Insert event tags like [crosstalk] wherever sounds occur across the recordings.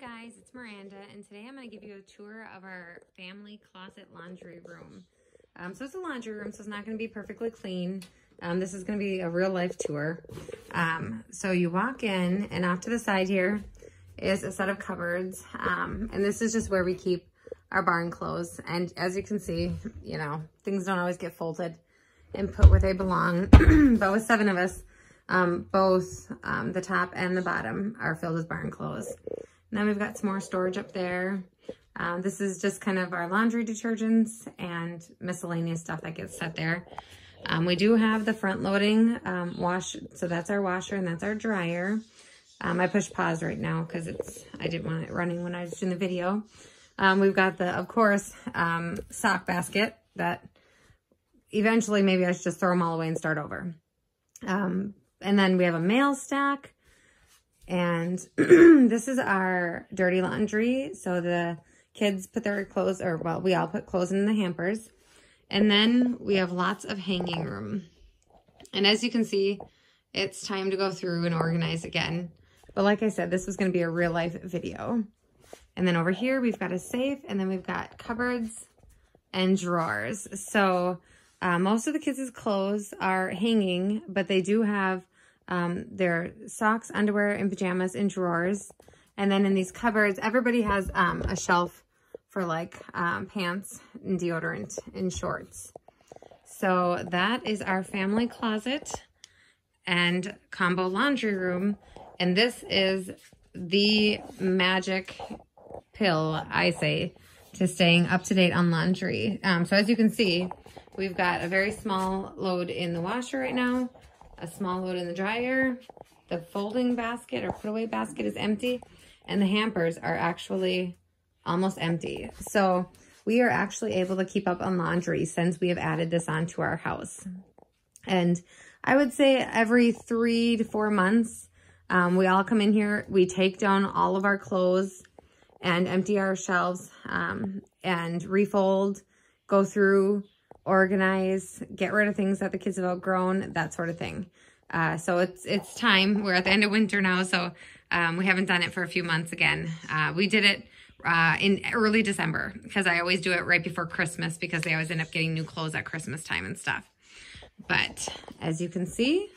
Guys, it's Miranda and today I'm going to give you a tour of our family closet laundry room. Um, so it's a laundry room, so it's not going to be perfectly clean. Um, this is going to be a real life tour. Um, so you walk in and off to the side here is a set of cupboards. Um, and this is just where we keep our barn clothes. And as you can see, you know, things don't always get folded and put where they belong. [clears throat] but with seven of us, um, both um, the top and the bottom are filled with barn clothes. Then we've got some more storage up there. Um, this is just kind of our laundry detergents and miscellaneous stuff that gets set there. Um, we do have the front loading um, wash. So that's our washer and that's our dryer. Um, I push pause right now because it's I didn't want it running when I was doing the video. Um, we've got the, of course, um, sock basket that eventually maybe I should just throw them all away and start over. and then we have a mail stack. And [clears throat] this is our dirty laundry. So the kids put their clothes, or well, we all put clothes in the hampers. And then we have lots of hanging room. And as you can see, it's time to go through and organize again. But like I said, this was going to be a real life video. And then over here, we've got a safe and then we've got cupboards and drawers. So uh, most of the kids' clothes are hanging, but they do have um, their socks, underwear, and pajamas in drawers. And then in these cupboards, everybody has um, a shelf for like um, pants and deodorant and shorts. So that is our family closet and combo laundry room. And this is the magic pill, I say, to staying up to date on laundry. Um, so as you can see, we've got a very small load in the washer right now a small load in the dryer. The folding basket or put away basket is empty. And the hampers are actually almost empty. So we are actually able to keep up on laundry since we have added this onto our house. And I would say every three to four months, um, we all come in here, we take down all of our clothes and empty our shelves um, and refold, go through, organize, get rid of things that the kids have outgrown, that sort of thing. Uh, so it's it's time. We're at the end of winter now, so um, we haven't done it for a few months again. Uh, we did it uh, in early December because I always do it right before Christmas because they always end up getting new clothes at Christmas time and stuff. But as you can see,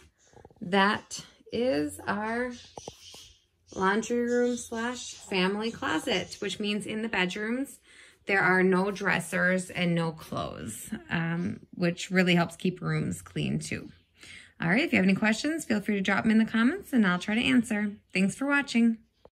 that is our laundry room slash family closet, which means in the bedrooms, there are no dressers and no clothes, um, which really helps keep rooms clean too. All right, if you have any questions, feel free to drop them in the comments and I'll try to answer. Thanks for watching.